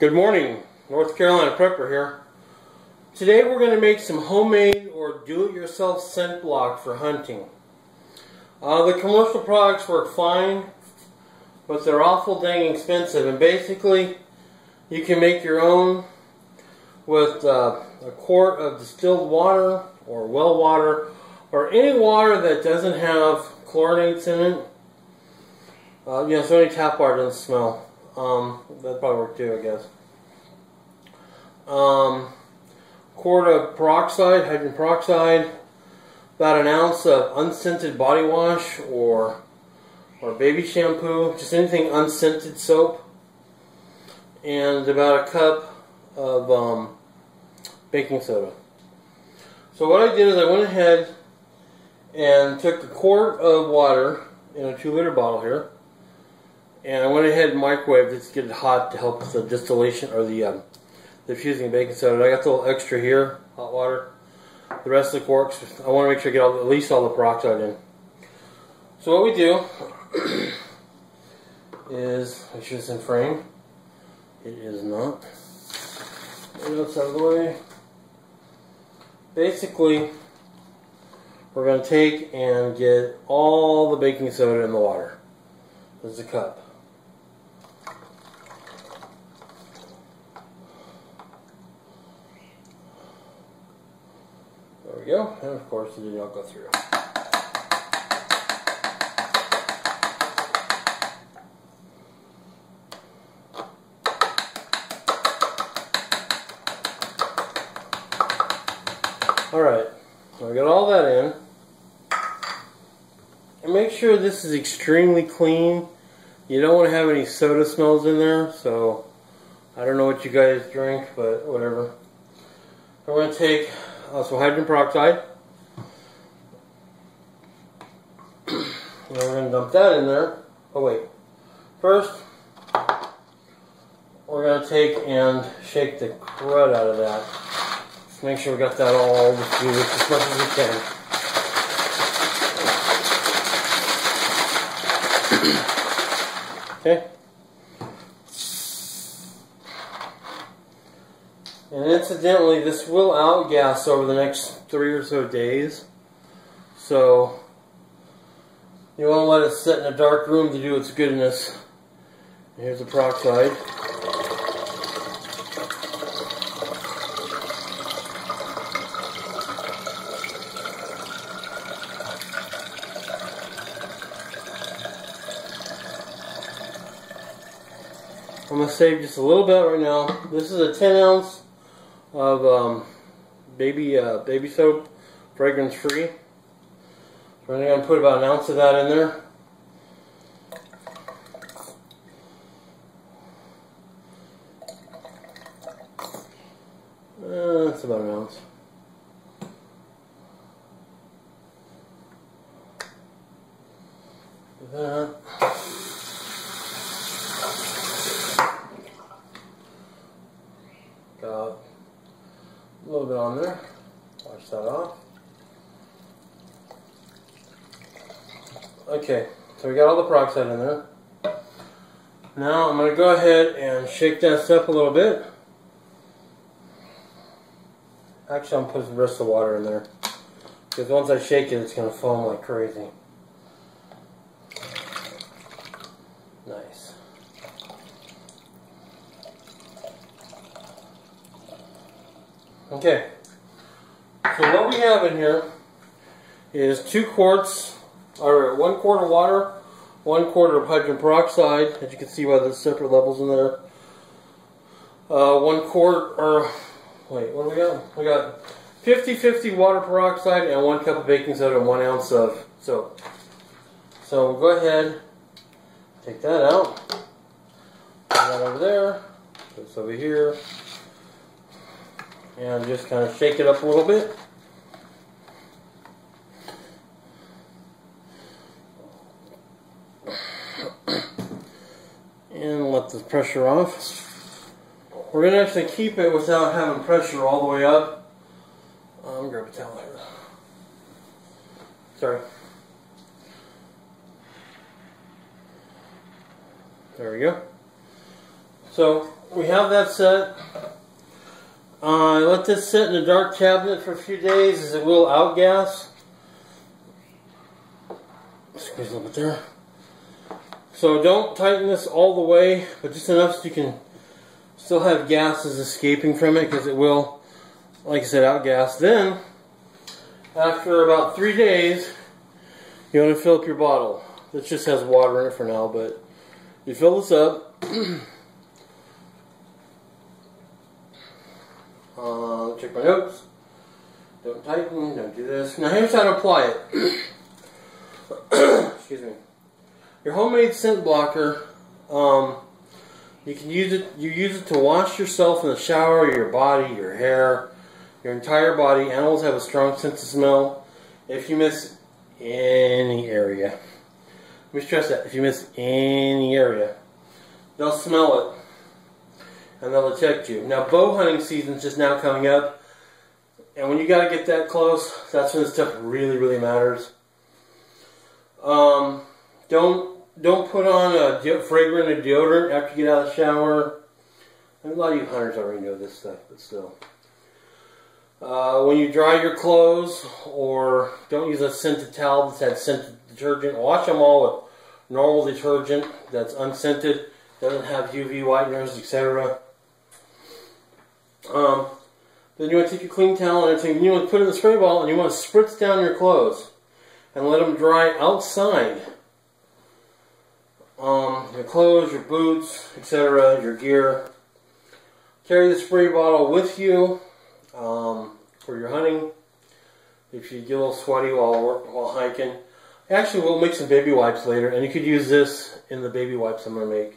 Good morning, North Carolina Prepper here. Today we're going to make some homemade or do-it-yourself scent block for hunting. Uh, the commercial products work fine, but they're awful dang expensive. And basically, you can make your own with uh, a quart of distilled water or well water or any water that doesn't have chlorinates in it. Uh, you know, so any tap water doesn't smell. Um, that'd probably work too, I guess. Um, quart of peroxide, hydrogen peroxide, about an ounce of unscented body wash or or baby shampoo, just anything unscented soap, and about a cup of um, baking soda. So what I did is I went ahead and took a quart of water in a two liter bottle here and I went ahead and microwaved it to get it hot to help with the distillation or the um, the fusing baking soda. I got a little extra here, hot water. The rest of the quarks, I want to make sure I get all, at least all the peroxide in. So what we do is, make sure it's in frame. It is not. Get out of the way. Basically, we're going to take and get all the baking soda in the water. This is a cup. Go. And of course it did not go through. Alright, so I got all that in. And make sure this is extremely clean. You don't want to have any soda smells in there, so I don't know what you guys drink, but whatever. I'm going to take uh, hydrogen peroxide. and we're going to dump that in there. Oh wait. First, we're going to take and shake the crud out of that. Just make sure we got that all diffused as much as we can. okay. And incidentally, this will outgas over the next three or so days. So, you want to let it sit in a dark room to do its goodness. Here's the peroxide. I'm going to save just a little bit right now. This is a 10 ounce of um, baby uh, baby soap, fragrance free. I'm going to put about an ounce of that in there. Uh, that's about an ounce. That. Got a little bit on there. Wash that off. Okay, so we got all the peroxide in there. Now I'm going to go ahead and shake that stuff a little bit. Actually, I'm putting the rest of the water in there. Because once I shake it, it's going to foam like crazy. Okay. So what we have in here is two quarts, or one quart of water, one quart of hydrogen peroxide, as you can see by the separate levels in there. Uh, one quart, or, wait, what do we got? We got 50-50 water peroxide and one cup of baking soda and one ounce of soap. So we'll go ahead, take that out, put that over there, put this over here, and just kind of shake it up a little bit. And let the pressure off. We're going to actually keep it without having pressure all the way up. I'm going to grab a towel here. Sorry. There we go. So we have that set. Uh, I let this sit in a dark cabinet for a few days as it will outgas. Squeeze a little bit there. So don't tighten this all the way, but just enough so you can still have gases escaping from it because it will, like I said, outgas. Then, after about three days, you want to fill up your bottle. This just has water in it for now, but you fill this up. check my notes. Don't tighten, don't do this. Now here's how to apply it. Excuse me. Your homemade scent blocker, um, you can use it. You use it to wash yourself in the shower, your body, your hair, your entire body. Animals have a strong sense of smell. If you miss any area, let me stress that. If you miss any area, they'll smell it and they'll detect you. Now, bow hunting season's just now coming up, and when you got to get that close, that's when this stuff really, really matters. Um, don't don't put on a de- fragrant or deodorant after you get out of the shower. a lot of you hunters already know this stuff, but still. Uh, when you dry your clothes, or don't use a scented towel that's had scented detergent, wash them all with normal detergent that's unscented, doesn't have UV whiteners, etc. Um, then you want to take your clean towel and everything, you want to put it in the spray bottle, and you want to spritz down your clothes and let them dry outside um, your clothes, your boots, etc., your gear. Carry the spray bottle with you um, for your hunting. If you get a little sweaty while while hiking, actually we'll make some baby wipes later, and you could use this in the baby wipes I'm gonna make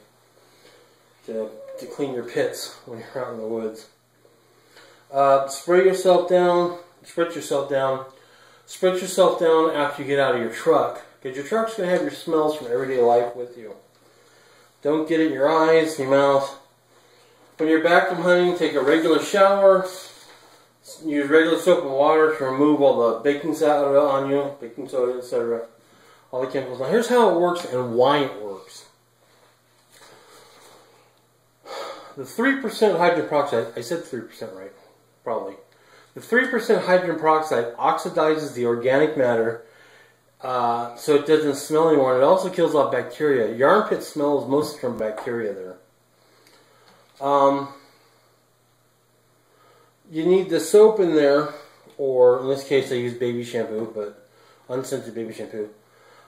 to to clean your pits when you're out in the woods. Uh, spray yourself down, spritz yourself down, spritz yourself down after you get out of your truck because your truck's going to have your smells from everyday life with you. Don't get it in your eyes, your mouth. When you're back from hunting, take a regular shower. Use regular soap and water to remove all the baking soda on you, baking soda, etc. All the chemicals. Now here's how it works and why it works. The 3% hydrogen peroxide, I said 3% right, probably. The 3% hydrogen peroxide oxidizes the organic matter uh, so it doesn't smell anymore. And it also kills off bacteria. Your armpit smells mostly from bacteria there. Um, you need the soap in there, or in this case I use baby shampoo, but unscented baby shampoo.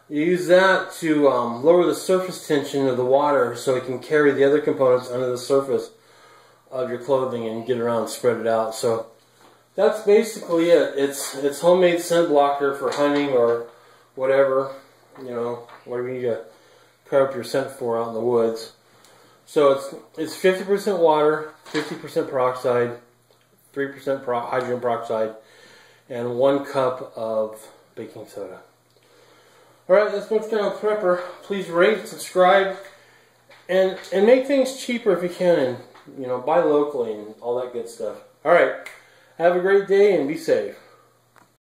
You use that to um, lower the surface tension of the water so it can carry the other components under the surface of your clothing and get around and spread it out. So that's basically it. It's it's homemade scent blocker for hunting or whatever, you know, whatever you need to cover up your scent for out in the woods. So it's it's 50% water, 50% peroxide, 3% hydrogen peroxide, and one cup of baking soda. All right, that's what's going Prepper. Please rate, subscribe, and and make things cheaper if you can, you know buy locally and all that good stuff. All right, have a great day and be safe.